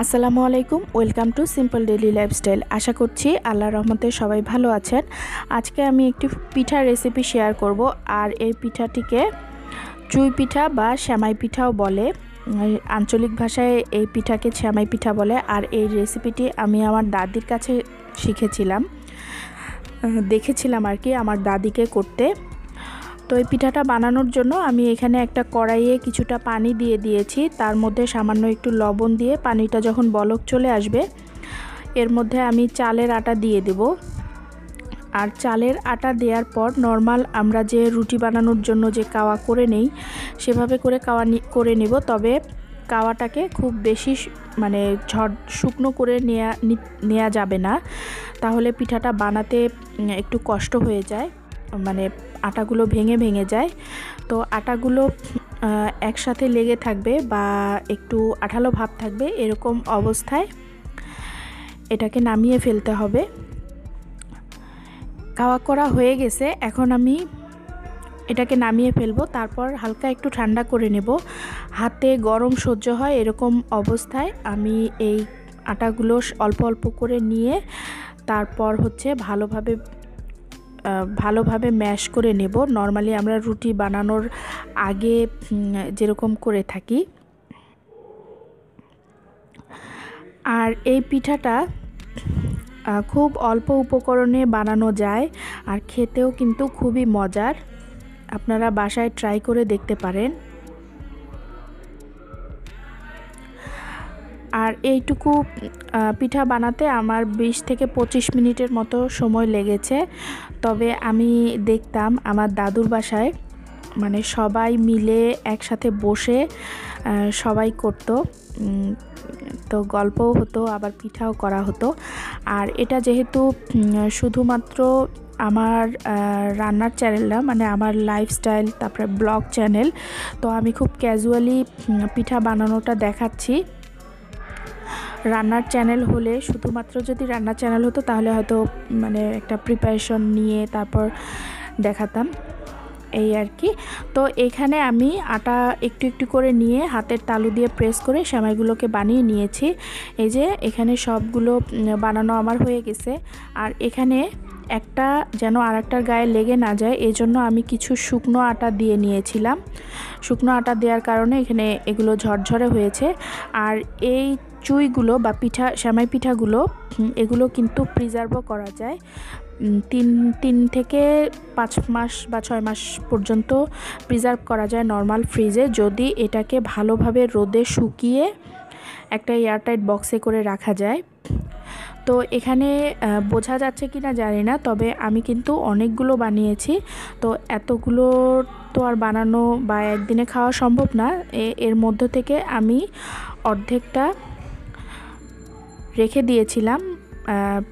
আসসালামু আলাইকুম, welcome to simple daily lifestyle. আশা করছি আল্লাহ রহমতে সবাই ভালো আছেন। আজকে আমি একটি পিঠার রেসিপি শেয়ার করব, আর এই পিঠাটিকে চুই পিঠা বা শ্যামাই পিঠাও বলে। আঞ্চলিক ভাষায় এই পিঠাকে শ্যামাই পিঠা বলে, আর এই রেসিপিটি আমি আমার দাদির কাছে শিখেছিলাম। দেখেছিলাম আর কি আমার দাদিকে করতে। তো এই পিঠাটা বানানোর জন্য আমি এখানে একটা কড়াইয়ে কিছুটা পানি দিয়ে দিয়েছি। তার মধ্যে সামান্য একটু লবণ দিয়ে পানিটা যখন বলক চলে আসবে, এর মধ্যে আমি চালের আটা দিয়ে দেব। আর চালের আটা দেওয়ার পর নর্মাল আমরা যে রুটি বানানোর জন্য যে কাওয়া করে নেই, সেভাবে করে কাওয়া করে নিব। তবে কাওয়াটাকে খুব বেশি মানে ঝড়, শুকনো করে নেওয়া নেওয়া যাবে না। তাহলে পিঠাটা বানাতে একটু কষ্ট হয়ে যায়। মানে আটাগুলো ভেঙে ভেঙে যায়। তো আটাগুলো একসাথে লেগে থাকবে বা একটু আঠালো ভাব থাকবে এরকম অবস্থায় এটাকে নামিয়ে ফেলতে হবে। কাওয়া করা হয়ে গেছে, এখন আমি এটাকে নামিয়ে ফেলব, তারপর হালকা একটু ঠান্ডা করে নেব। হাতে গরম সহ্য হয় এরকম অবস্থায় আমি এই আটাগুলো অল্প অল্প করে নিয়ে তারপর হচ্ছে ভালোভাবে ভালোভাবে ম্যাশ করে নেব। নর্মালি আমরা রুটি বানানোর আগে যেরকম করে থাকি। আর এই পিঠাটা খুব অল্প উপকরণে বানানো যায় আর খেতেও কিন্তু খুবই মজার। আপনারা বাসায় ট্রাই করে দেখতে পারেন। আর এইটুকু পিঠা বানাতে আমার বিশ থেকে পঁচিশ মিনিটের মতো সময় লেগেছে। তবে আমি দেখতাম আমার দাদুর বাসায় মানে সবাই মিলে একসাথে বসে সবাই করত। তো গল্পও হতো, আবার পিঠাও করা হতো। আর এটা যেহেতু শুধুমাত্র আমার রান্নার চ্যানেল না মানে আমার লাইফস্টাইল তারপরে ব্লগ চ্যানেল তো আমি খুব ক্যাজুয়ালি পিঠা বানানোটা দেখাচ্ছি। রান্নার চ্যানেল হলে, শুধুমাত্র যদি রান্নার চ্যানেল হতো, তাহলে হয়তো মানে একটা প্রিপারেশন নিয়ে তারপর দেখাতাম। এই আর কি। তো এখানে আমি আটা একটু একটু করে নিয়ে, হাতের তালু দিয়ে প্রেস করে সেমাইগুলোকে বানিয়ে নিয়েছি। এই যে, এখানে সবগুলো বানানো আমার হয়ে গেছে। আর এখানে একটা যেন আর একটার গায়ে লেগে না যায় এই জন্য আমি কিছু শুকনো আটা দিয়ে নিয়েছিলাম। শুকনো আটা দেওয়ার কারণে এখানে এগুলো ঝরঝরে হয়েছে। আর এই চুইগুলো বা পিঠা শ্যামাই পিঠাগুলো এগুলো কিন্তু প্রিজার্ভও করা যায়। তিন তিন থেকে পাঁচ মাস বা ছয় মাস পর্যন্ত প্রিজার্ভ করা যায় নর্মাল ফ্রিজে যদি এটাকে ভালোভাবে রোদে শুকিয়ে একটা এয়ারটাইট বক্সে করে রাখা যায়। তো এখানে বোঝা যাচ্ছে কি না জানি না, তবে আমি কিন্তু অনেকগুলো বানিয়েছি। তো এতগুলো তো আর বানানো বা একদিনে খাওয়া সম্ভব না। এর মধ্য থেকে আমি অর্ধেকটা রেখে দিয়েছিলাম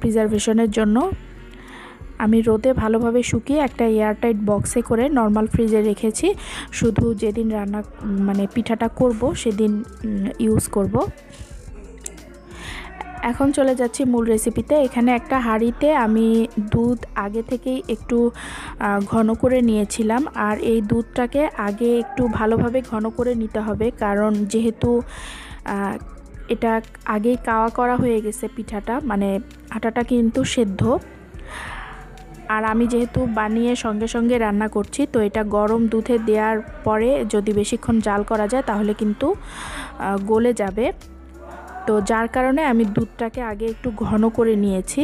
প্রিজারভেশনের জন্য। আমি রোদে ভালোভাবে শুকিয়ে একটা এয়ারটাইট বক্সে করে নর্মাল ফ্রিজে রেখেছি। শুধু যেদিন রান্না মানে পিঠাটা করব, সেদিন ইউজ করব। এখন চলে যাচ্ছি মূল রেসিপিতে এখানে একটা হাঁড়িতে আমি দুধ আগে থেকেই একটু ঘন করে নিয়েছিলাম। আর এই দুধটাকে আগে একটু ভালোভাবে ঘন করে নিতে হবে। কারণ যেহেতু এটা আগেই কাওয়া করা হয়ে গেছে পিঠাটা মানে আটাটা কিন্তু সেদ্ধ। আর আমি যেহেতু বানিয়ে সঙ্গে সঙ্গে রান্না করছি, তো এটা গরম দুধে দেওয়ার পরে যদি বেশিক্ষণ জাল করা যায়, তাহলে কিন্তু গলে যাবে। তো যার কারণে আমি দুধটাকে আগে একটু ঘন করে নিয়েছি।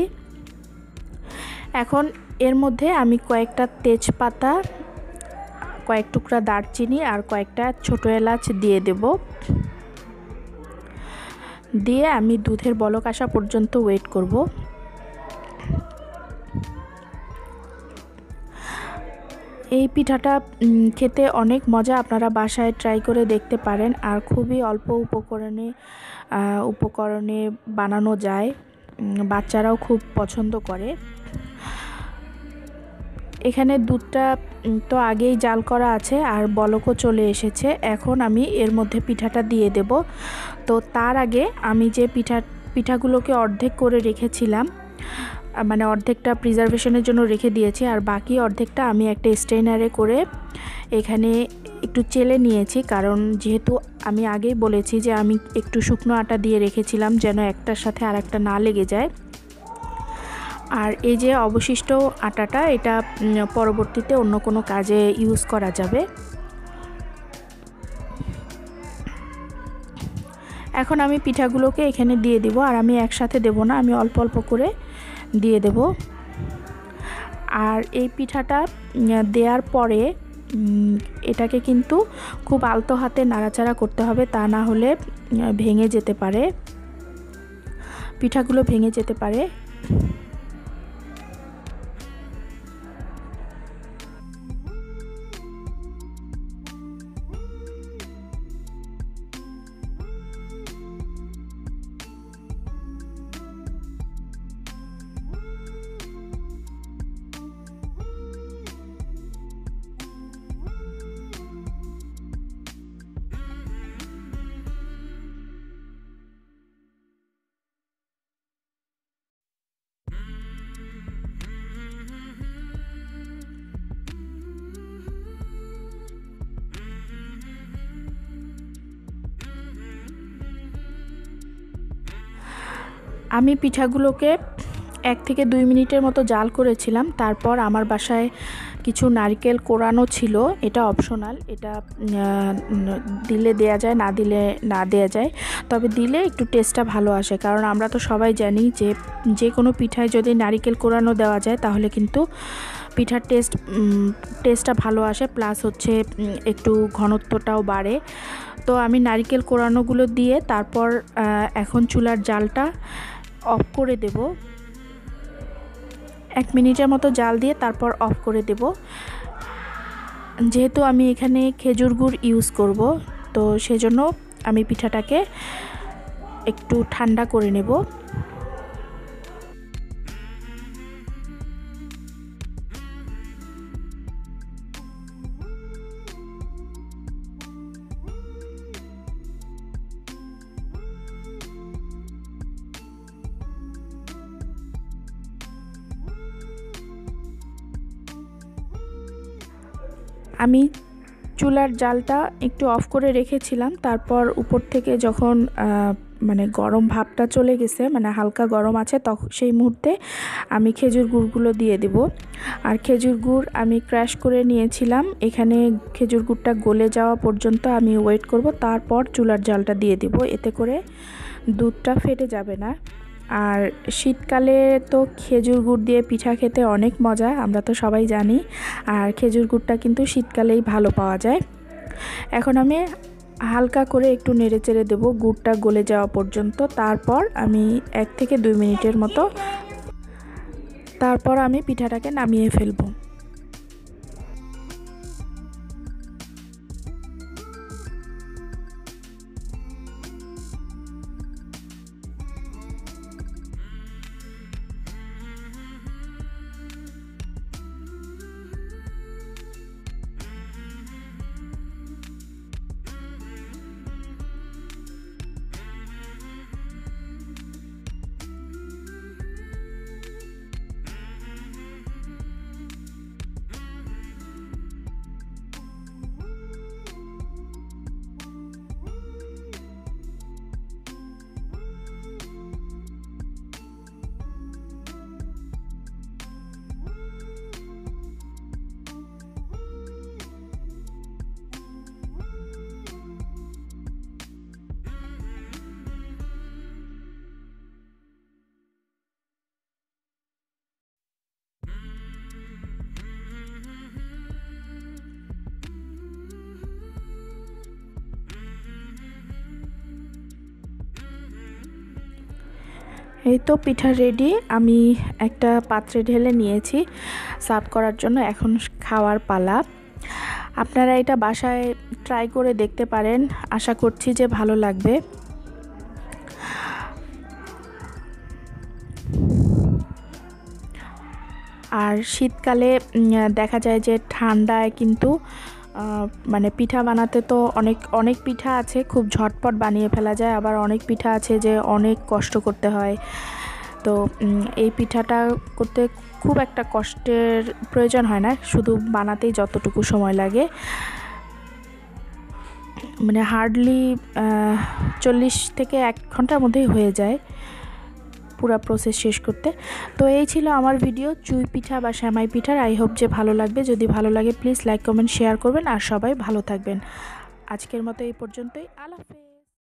এখন এর মধ্যে আমি কয়েকটা তেজপাতা, কয়েক টুকরা দারচিনি আর কয়েকটা ছোটো এলাচ দিয়ে দেব। দিয়ে আমি দুধের বলক আসা পর্যন্ত ওয়েট করব। এই পিঠাটা খেতে অনেক মজা আপনারা বাসায় ট্রাই করে দেখতে পারেন আর খুবই অল্প উপকরণে উপকরণে বানানো যায়। বাচ্চারাও খুব পছন্দ করে। এখানে দুধটা তো আগেই জাল করা আছে আর বলকও চলে এসেছে। এখন আমি এর মধ্যে পিঠাটা দিয়ে দেব। তো তার আগে আমি যে পিঠা, পিঠাগুলোকে অর্ধেক করে রেখেছিলাম মানে অর্ধেকটা প্রিজারভেশনের জন্য রেখে দিয়েছি আর বাকি অর্ধেকটা আমি একটা স্ট্রেনারে করে এখানে একটু চেলে নিয়েছি। কারণ যেহেতু আমি আগেই বলেছি যে আমি একটু শুকনো আটা দিয়ে রেখেছিলাম যেন একটার সাথে আর একটা না লেগে যায়। আর এই যে অবশিষ্ট আটাটা, এটা পরবর্তীতে অন্য কোনো কাজে ইউজ করা যাবে। এখন আমি পিঠাগুলোকে এখানে দিয়ে দিব, আর আমি একসাথে দেব না, আমি অল্প অল্প করে দিয়ে দেব। আর এই পিঠাটা দেওয়ার পরে এটাকে কিন্তু খুব আলতো হাতে নাড়াচাড়া করতে হবে, তা না হলে ভেঙে যেতে পারে। পিঠাগুলো ভেঙে যেতে পারে। আমি পিঠাগুলোকে এক থেকে দুই মিনিটের মতো জাল করেছিলাম। তারপর আমার বাসায় কিছু নারকেল কোরানো ছিল। এটা অপশনাল এটা দিলে দেয়া যায়, না দিলে না দেয়া যায়। তবে দিলে একটু টেস্টটা ভালো আসে। কারণ আমরা তো সবাই জানি যে যে কোনো পিঠায় যদি নারিকেল কোরানো দেওয়া যায়, তাহলে কিন্তু পিঠার টেস্ট টেস্টটা ভালো আসে। প্লাস হচ্ছে একটু ঘনত্বটাও বাড়ে। তো আমি নারিকেল কোরানোগুলো দিয়ে তারপর এখন চুলার জালটা অফ করে দেব। এক মিনিটের মতো জাল দিয়ে তারপর অফ করে দেব। যেহেতু আমি এখানে খেজুর গুড় ইউজ করব, তো সেজন্য আমি পিঠাটাকে একটু ঠান্ডা করে নেব। আমি চুলার জালটা একটু অফ করে রেখেছিলাম। তারপর উপর থেকে যখন মানে গরম ভাবটা চলে গেছে মানে হালকা গরম আছে তখন সেই মুহূর্তে আমি খেজুর গুড়গুলো দিয়ে দেব। আর খেজুর গুড় আমি ক্র্যাশ করে নিয়েছিলাম। এখানে খেজুর গুড়টা গলে যাওয়া পর্যন্ত আমি ওয়েট করব। তারপর চুলার জালটা দিয়ে দেব। এতে করে দুধটা ফেটে যাবে না। আর শীতকালে তো খেজুর গুড় দিয়ে পিঠা খেতে অনেক মজা, আমরা তো সবাই জানি। আর খেজুর গুড়টা কিন্তু শীতকালেই ভালো পাওয়া যায়। এখন আমি হালকা করে একটু নেড়ে চেড়ে দেবো গুড়টা গলে যাওয়া পর্যন্ত। তারপর আমি এক থেকে দুই মিনিটের মতো, তারপর আমি পিঠাটাকে নামিয়ে ফেলব। এই তো পিঠা রেডি আমি একটা পাত্রে ঢেলে নিয়েছি। সার্ভ করার জন্য এখন খাওয়ার পালা। আপনারা এটা বাসায় ট্রাই করে দেখতে পারেন। আশা করছি যে ভালো লাগবে। আর শীতকালে দেখা যায় যে ঠান্ডায় কিন্তু মানে পিঠা বানাতে তো অনেক অনেক পিঠা আছে, খুব ঝটপট বানিয়ে ফেলা যায়, আবার অনেক পিঠা আছে যে অনেক কষ্ট করতে হয়। তো এই পিঠাটা করতে খুব একটা কষ্টের প্রয়োজন হয় না, শুধু বানাতেই যতটুকু সময় লাগে। মানে হার্ডলি চল্লিশ থেকে এক ঘণ্টার মধ্যেই হয়ে যায়। পুরো প্রসেস শেষ করতে। তো এই ছিল আমার ভিডিও চুই পিঠা বা শ্যামাই পিঠার। আই হোপ যে ভালো লাগবে। যদি ভালো লাগে প্লিজ লাইক কমেন্ট শেয়ার করবেন। আর সবাই ভালো থাকবেন। আজকের মতো এই পর্যন্তই। আল্লাহ